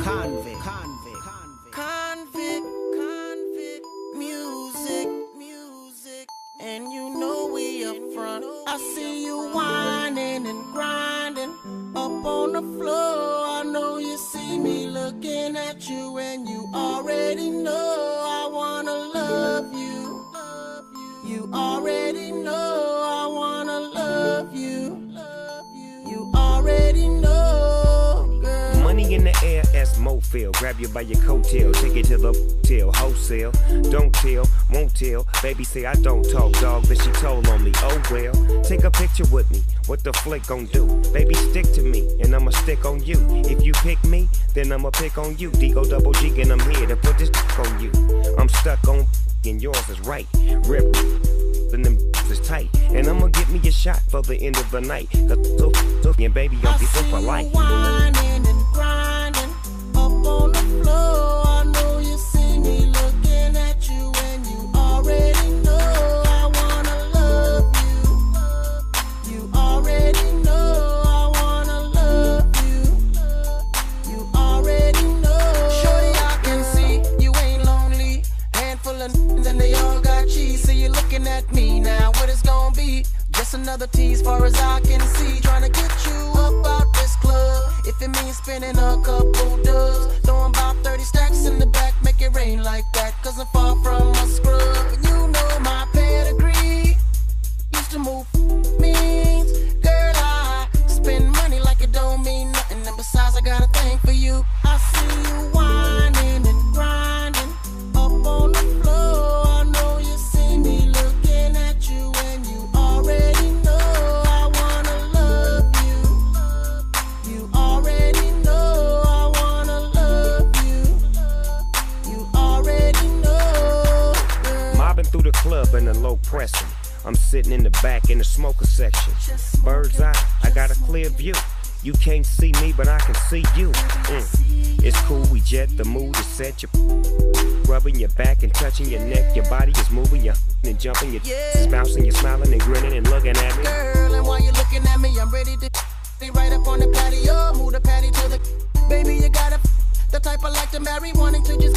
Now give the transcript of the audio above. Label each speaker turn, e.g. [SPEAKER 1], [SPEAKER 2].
[SPEAKER 1] Konvict, Konvict, Konvict, Konvict, music, music, and you know we up front. I see you whining and grinding up on the floor. I know you see me looking at you, and you already know
[SPEAKER 2] air, as Mo feel. Grab you by your coattail, take it to the till wholesale. Don't tell, won't tell. Baby say I don't talk, dog, but she told on me. Oh well, take a picture with me. What the flick gon' do? Baby, stick to me, and I'ma stick on you. If you pick me, then I'ma pick on you. D-O double G, and I'm here to put this on you. I'm stuck on and yours is right. Rip and them is tight. And I'ma get me a shot for the end of the night. Cause so, so, and baby, I'll be
[SPEAKER 1] see
[SPEAKER 2] for life.
[SPEAKER 1] Looking at me now. What it's gonna be? Just another tease, far as I can see. Trying to get you up out this club. If it means spending a couple dubs, throwing about 30 stacks in the back, make it rain like that. Cause I'm far from a scrub. Club and the
[SPEAKER 2] low pressing. I'm sitting in the back in the smoker section. Bird's eye, I got a clear view. You can't see me, but I can see you. Mm. It's cool, we jet, the mood is set. You rubbing your back and touching your neck. Your body is moving, you're and jumping, you're
[SPEAKER 1] Yeah.
[SPEAKER 2] bouncing, you're smiling and grinning and looking at me.
[SPEAKER 1] girl, and while you're looking at me, I'm ready to right up on the patio. Move the patty to the baby. You got to the type I like to marry, wanting to just